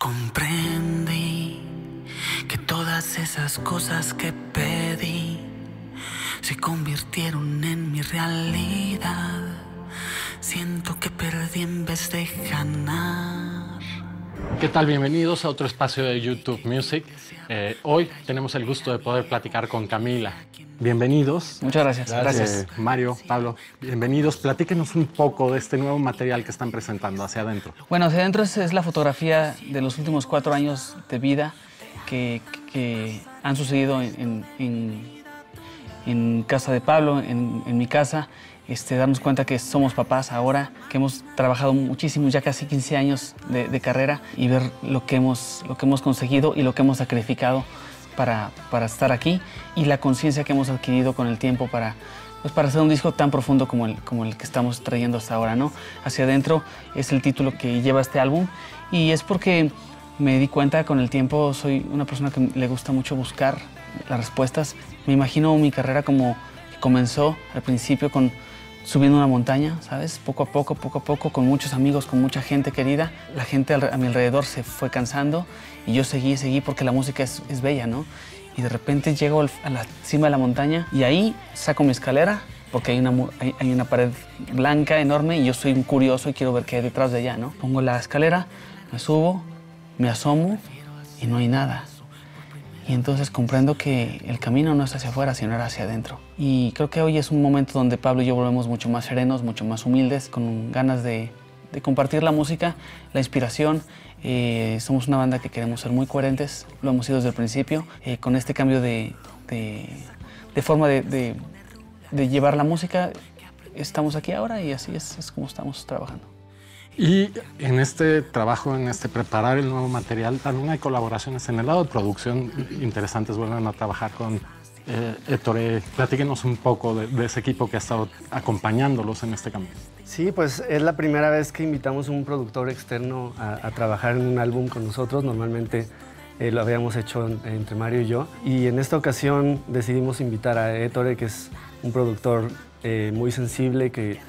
Comprendí que todas esas cosas que pedí se convirtieron en mi realidad. Siento que perdí en vez de ganar. ¿Qué tal? Bienvenidos a otro espacio de YouTube Music. Eh, hoy tenemos el gusto de poder platicar con Camila. Bienvenidos. Muchas gracias. Gracias. Eh, Mario, Pablo, bienvenidos. Platíquenos un poco de este nuevo material que están presentando hacia adentro. Bueno, hacia adentro es, es la fotografía de los últimos cuatro años de vida que, que han sucedido en, en- en casa de Pablo, en mi casa. Este, darnos cuenta que somos papás ahora, que hemos trabajado muchísimo, ya casi 15 años de, de carrera y ver lo que, hemos, lo que hemos conseguido y lo que hemos sacrificado para, para estar aquí y la conciencia que hemos adquirido con el tiempo para, pues para hacer un disco tan profundo como el, como el que estamos trayendo hasta ahora. ¿no? Hacia adentro es el título que lleva este álbum y es porque me di cuenta con el tiempo, soy una persona que le gusta mucho buscar las respuestas. Me imagino mi carrera como comenzó al principio con subiendo una montaña, ¿sabes? Poco a poco, poco a poco, con muchos amigos, con mucha gente querida. La gente a mi alrededor se fue cansando y yo seguí, seguí porque la música es, bella, ¿no? Y de repente llego a la cima de la montaña y ahí saco mi escalera porque hay una, hay una pared blanca enorme y yo soy un curioso y quiero ver qué hay detrás de allá, ¿no? Pongo la escalera, me subo, me asomo y no hay nada. Y entonces comprendo que el camino no es hacia afuera, sino hacia adentro. Y creo que hoy es un momento donde Pablo y yo volvemos mucho más serenos, mucho más humildes, con ganas de, compartir la música, la inspiración. Eh, somos una banda que queremos ser muy coherentes, lo hemos sido desde el principio, eh, con este cambio de, de- forma de, llevar la música. Estamos aquí ahora y así es como estamos trabajando. Y en este trabajo, en este preparar el nuevo material, también hay colaboraciones en el lado de producción interesantes. Vuelven a trabajar con eh, Ettore. Platíquenos un poco de, ese equipo que ha estado acompañándolos en este cambio. Sí, pues es la primera vez que invitamos a un productor externo a, a trabajar en un álbum con nosotros. Normalmente eh, lo habíamos hecho en- entre Mario y yo. Y en esta ocasión decidimos invitar a Ettore, que es un productor eh, muy sensible, que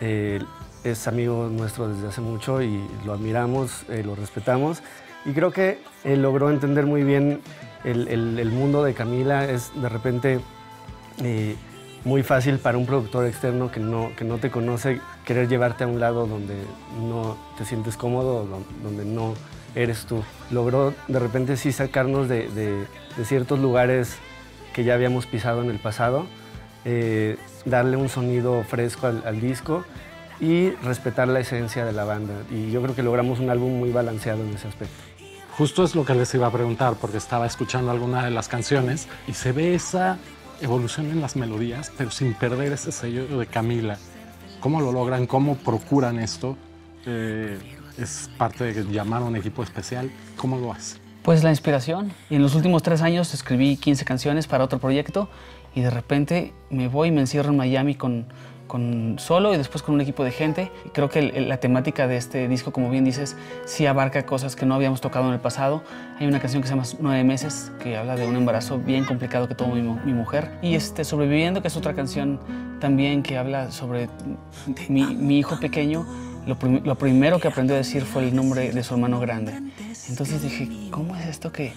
eh, es amigo nuestro desde hace mucho y lo admiramos, eh, lo respetamos. Y creo que logró entender muy bien el, mundo de Camila. Es de repente eh, muy fácil para un productor externo que no, que no te conoce querer llevarte a un lado donde no te sientes cómodo, don- donde no eres tú. Logró de repente sí sacarnos de, ciertos lugares que ya habíamos pisado en el pasado, eh, darle un sonido fresco al disco y respetar la esencia de la banda. Y yo creo que logramos un álbum muy balanceado en ese aspecto. Justo es lo que les iba a preguntar, porque estaba escuchando alguna de las canciones y se ve esa evolución en las melodías, pero sin perder ese sello de Camila. ¿Cómo lo logran? ¿Cómo procuran esto? Eh, ¿Es parte de llamar a un equipo especial? ¿Cómo lo hacen? Pues la inspiración. Y en los últimos tres años escribí 15 canciones para otro proyecto y de repente me voy y me encierro en Miami con, con solo y después con un equipo de gente. Creo que la temática de este disco, como bien dices, sí abarca cosas que no habíamos tocado en el pasado. Hay una canción que se llama Nueve Meses, que habla de un embarazo bien complicado que tuvo mi, mi mujer. Y este, Sobreviviendo, que es otra canción también que habla sobre mi, mi hijo pequeño. Lo, prim- lo primero que aprendió a decir fue el nombre de su hermano grande. Entonces dije, ¿cómo es esto que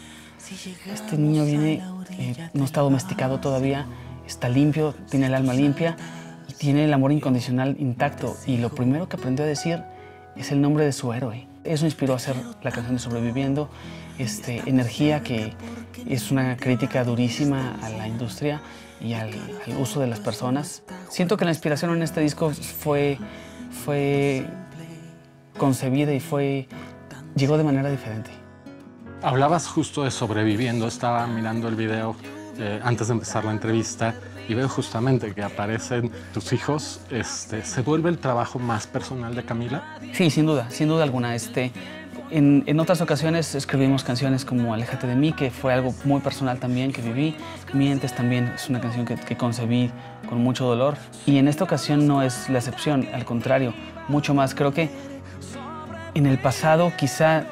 este niño viene, eh, no está domesticado todavía, está limpio, tiene el alma limpia y tiene el amor incondicional intacto? Y lo primero que aprendió a decir es el nombre de su héroe. Eso inspiró a hacer la canción de Sobreviviendo, este, Energía, que es una crítica durísima a la industria y al, al uso de las personas. Siento que la inspiración en este disco fue, fue concebida y fue, llegó de manera diferente. Hablabas justo de sobreviviendo, estaba mirando el video eh, antes de empezar la entrevista y veo justamente que aparecen tus hijos. Este, ¿Se vuelve el trabajo más personal de Camila? Sí, sin duda, sin duda alguna. Este, en, en otras ocasiones escribimos canciones como Aléjate de mí, que fue algo muy personal también que viví. Mientes también es una canción que, que concebí con mucho dolor. Y en esta ocasión no es la excepción, al contrario, mucho más. Creo que en el pasado quizá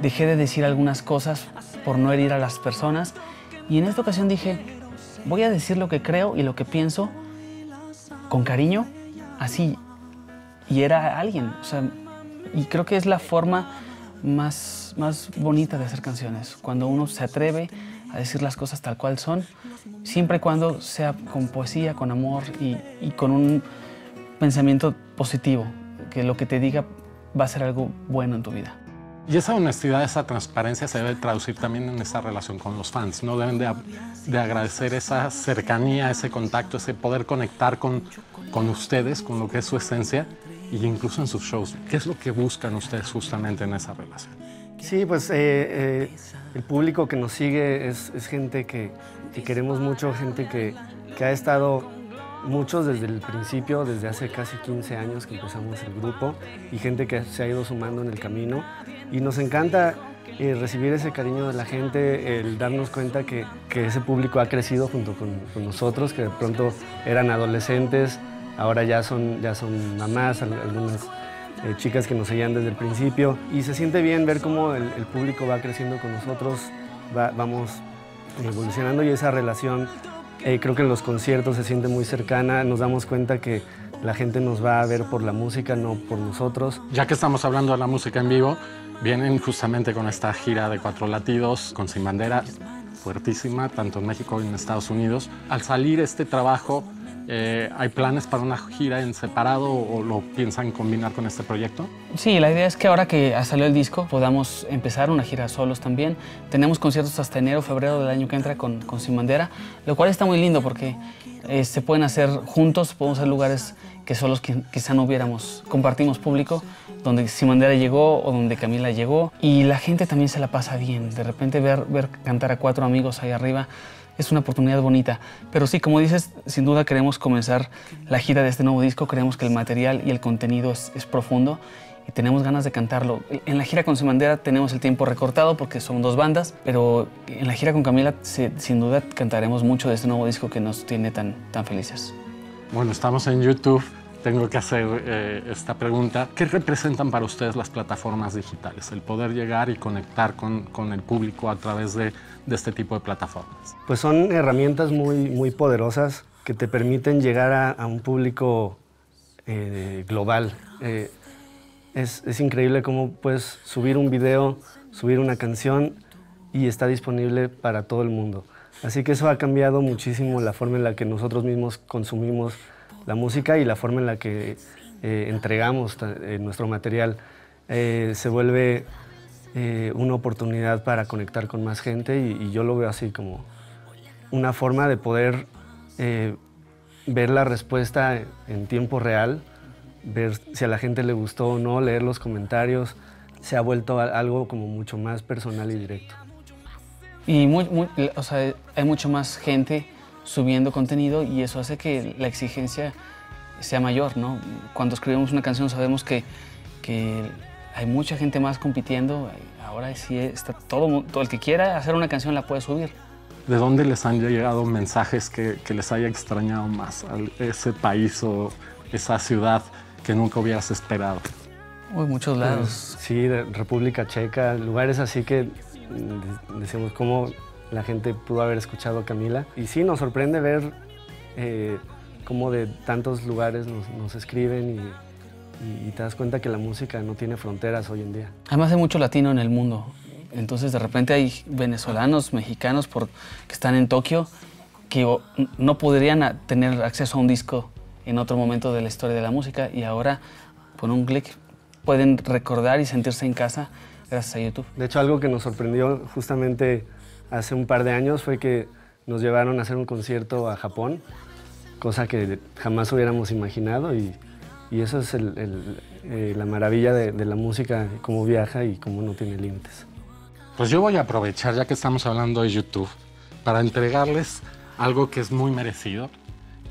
dejé de decir algunas cosas por no herir a las personas. Y en esta ocasión dije, voy a decir lo que creo y lo que pienso con cariño, así. Y era alguien. O sea, y creo que es la forma más, más bonita de hacer canciones, cuando uno se atreve a decir las cosas tal cual son, siempre y cuando sea con poesía, con amor y, y con un pensamiento positivo, que lo que te diga va a ser algo bueno en tu vida. Y esa honestidad, esa transparencia se debe traducir también en esa relación con los fans. No deben de, de agradecer esa cercanía, ese contacto, ese poder conectar con, con ustedes, con lo que es su esencia, y incluso en sus shows. ¿Qué es lo que buscan ustedes justamente en esa relación? Sí, pues eh, eh, el público que nos sigue es, es gente que, que, queremos mucho, gente que, que ha estado muchos desde el principio, desde hace casi 15 años que empezamos el grupo y gente que se ha ido sumando en el camino. Y nos encanta eh, recibir ese cariño de la gente, el darnos cuenta que, que ese público ha crecido junto con, nosotros, que de pronto eran adolescentes, ahora ya son, ya son mamás, algunas eh, chicas que nos seguían desde el principio. Y se siente bien ver cómo el, público va creciendo con nosotros, va, vamos evolucionando y esa relación eh, creo que en los conciertos se siente muy cercana, nos damos cuenta que la gente nos va a ver por la música, no por nosotros. Ya que estamos hablando de la música en vivo, vienen justamente con esta gira de Cuatro Latidos, con Sin Bandera, fuertísima, tanto en México como en Estados Unidos. Al salir este trabajo, eh, ¿hay planes para una gira en separado o lo piensan combinar con este proyecto? Sí, la idea es que ahora que salió el disco podamos empezar una gira solos también. Tenemos conciertos hasta enero, febrero del año que entra con, con Sin Bandera, lo cual está muy lindo porque eh, se pueden hacer juntos, podemos hacer lugares que solos quizá no hubiéramos, compartimos público, donde Sin Bandera llegó o donde Camila llegó y la gente también se la pasa bien. De repente ver, ver cantar a cuatro amigos ahí arriba es una oportunidad bonita. Pero sí, como dices, sin duda queremos comenzar la gira de este nuevo disco. Creemos que el material y el contenido es, es profundo y tenemos ganas de cantarlo. En la gira con Sin Bandera tenemos el tiempo recortado porque son dos bandas, pero en la gira con Camila sin duda cantaremos mucho de este nuevo disco que nos tiene tan, tan felices. Bueno, estamos en YouTube. Tengo que hacer eh, esta pregunta. ¿Qué representan para ustedes las plataformas digitales? El poder llegar y conectar con, con el público a través de, de este tipo de plataformas. Pues son herramientas muy, muy poderosas que te permiten llegar a, a un público eh, global. Eh, es, es, increíble cómo puedes subir un video, subir una canción y está disponible para todo el mundo. Así que eso ha cambiado muchísimo la forma en la que nosotros mismos consumimos la música y la forma en la que eh, entregamos eh, nuestro material. Eh, se vuelve una oportunidad para conectar con más gente y, yo lo veo así como una forma de poder ver la respuesta en tiempo real, ver si a la gente le gustó o no, leer los comentarios. Se ha vuelto algo como mucho más personal y directo. Y muy, muy, o sea, hay mucho más gente subiendo contenido y eso hace que la exigencia sea mayor, ¿no? Cuando escribimos una canción sabemos que hay mucha gente más compitiendo, ahora sí está todo, todo el que quiera hacer una canción la puede subir. ¿De dónde les han llegado mensajes que, que les haya extrañado más a ese país o esa ciudad que nunca hubieras esperado? Uy, muchos lados. Pues, sí, de República Checa, lugares así que decimos cómo la gente pudo haber escuchado a Camila. Y sí, nos sorprende ver eh, cómo de tantos lugares nos, nos escriben y, y, te das cuenta que la música no tiene fronteras hoy en día. Además hay mucho latino en el mundo. Entonces de repente hay venezolanos, mexicanos por, que están en Tokio que no podrían tener acceso a un disco en otro momento de la historia de la música y ahora con un clic pueden recordar y sentirse en casa gracias a YouTube. De hecho, algo que nos sorprendió justamente hace un par de años fue que nos llevaron a hacer un concierto a Japón, cosa que jamás hubiéramos imaginado y, y eso es eh, la maravilla de, la música, cómo viaja y cómo no tiene límites. Pues yo voy a aprovechar, ya que estamos hablando de YouTube, para entregarles algo que es muy merecido.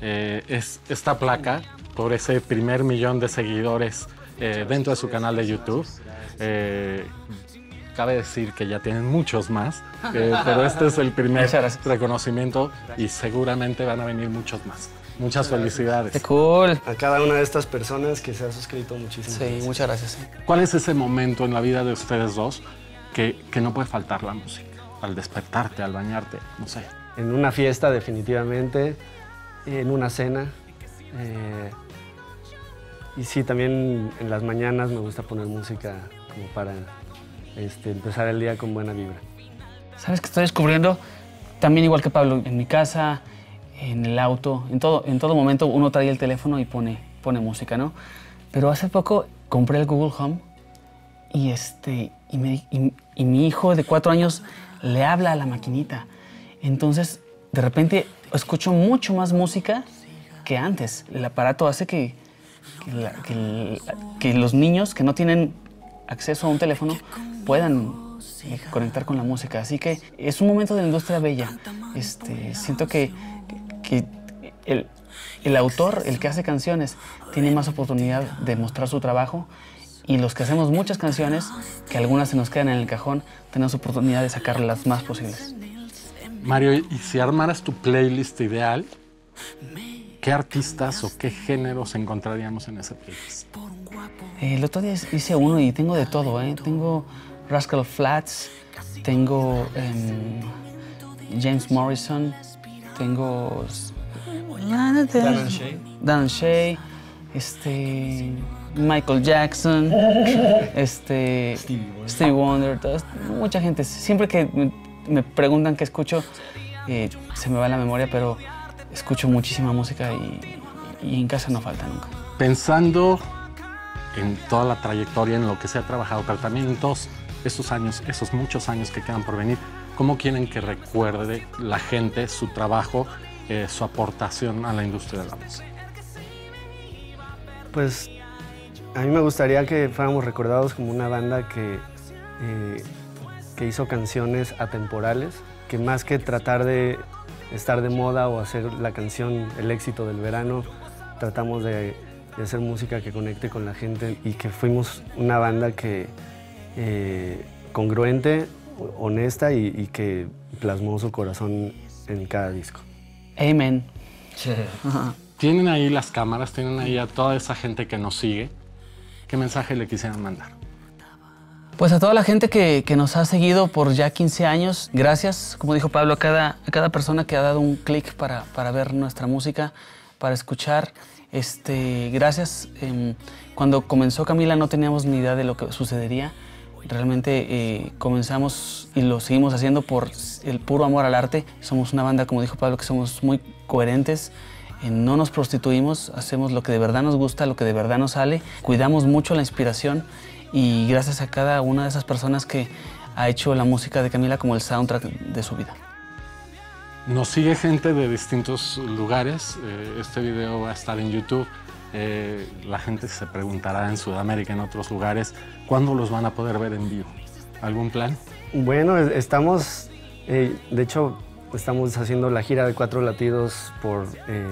Eh, es esta placa por ese primer millón de seguidores eh, dentro de su canal de YouTube. Cabe decir que ya tienen muchos más, eh, pero este es el primer reconocimiento y seguramente van a venir muchos más. Muchas felicidades. ¡Qué cool! A cada una de estas personas que se ha suscrito muchísimo. Sí, gracias. muchas gracias. ¿Cuál es ese momento en la vida de ustedes dos que, que no puede faltar la música? Al despertarte, al bañarte, no sé. En una fiesta, definitivamente. En una cena. Eh, y sí, también en las mañanas me gusta poner música como para este, empezar el día con buena vibra. ¿Sabes que estoy descubriendo? También igual que Pablo, en mi casa, en el auto, en todo, en todo momento uno trae el teléfono y pone, pone música, ¿no? Pero hace poco compré el Google Home y, este, y, me- y- y mi hijo de cuatro años le habla a la maquinita. Entonces, de repente, escucho mucho más música que antes. El aparato hace que, que, los niños que no tienen acceso a un teléfono puedan eh, conectar con la música. Así que es un momento de la industria bella. Este, siento que, que el, el autor, el que hace canciones, tiene más oportunidad de mostrar su trabajo y los que hacemos muchas canciones, que algunas se nos quedan en el cajón, tenemos oportunidad de sacar las más posibles. Mario, y si armaras tu playlist ideal, ¿qué artistas o qué géneros encontraríamos en ese playlist? El otro día hice uno y tengo de todo, ¿eh? Tengo Rascal Flats, tengo em, James Morrison, tengo... Dan Shay. Dan Shay, este, Michael Jackson, este, Stevie Wonder, mucha gente. Siempre que me, me preguntan qué escucho, eh, se me va la memoria, pero escucho muchísima música y, y en casa no falta nunca. Pensando en toda la trayectoria, en lo que se ha trabajado, pero también en todos esos años, esos muchos años que quedan por venir, ¿cómo quieren que recuerde la gente su trabajo, eh, su aportación a la industria de la música? Pues a mí me gustaría que fuéramos recordados como una banda que, eh, que hizo canciones atemporales, que más que tratar de estar de moda o hacer la canción el éxito del verano, tratamos de, de hacer música que conecte con la gente y que fuimos una banda que eh, congruente, honesta y, y que plasmó su corazón en cada disco. Amen. Tienen ahí las cámaras, tienen ahí a toda esa gente que nos sigue. ¿Qué mensaje le quisieran mandar? Pues a toda la gente que, que nos ha seguido por ya 15 años, gracias, como dijo Pablo, a cada, a cada persona que ha dado un clic para, para ver nuestra música, para escuchar. Este, gracias. Em, cuando comenzó Camila no teníamos ni idea de lo que sucedería. Realmente eh, comenzamos y lo seguimos haciendo por el puro amor al arte. Somos una banda, como dijo Pablo, que somos muy coherentes. Eh, no nos prostituimos, hacemos lo que de verdad nos gusta, lo que de verdad nos sale. Cuidamos mucho la inspiración y gracias a cada una de esas personas que ha hecho la música de Camila como el soundtrack de su vida. Nos sigue gente de distintos lugares. eh, este video va a estar en YouTube. Eh, la gente se preguntará en Sudamérica, en otros lugares, ¿cuándo los van a poder ver en vivo? ¿Algún plan? Bueno, es- estamos, eh, de hecho, estamos haciendo la gira de Cuatro Latidos por, eh,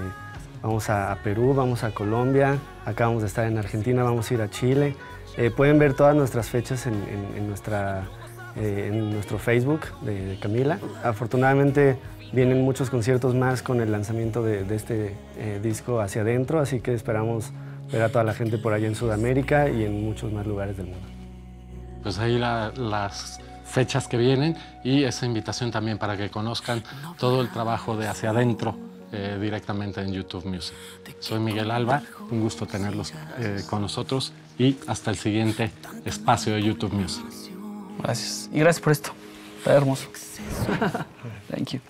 vamos a, a Perú, vamos a Colombia, acabamos de estar en Argentina, vamos a ir a Chile. Pueden ver todas nuestras fechas en, nuestra, en nuestro Facebook de, de Camila. Afortunadamente vienen muchos conciertos más con el lanzamiento de, de este eh, disco hacia adentro, así que esperamos ver a toda la gente por allá en Sudamérica y en muchos más lugares del mundo. Pues ahí la- las fechas que vienen y esa invitación también para que conozcan todo el trabajo de hacia adentro eh, directamente en YouTube Music. Soy Miguel Alba, un gusto tenerlos eh, con nosotros y hasta el siguiente espacio de YouTube Music. Gracias. Y gracias por esto. Está hermoso. Thank you.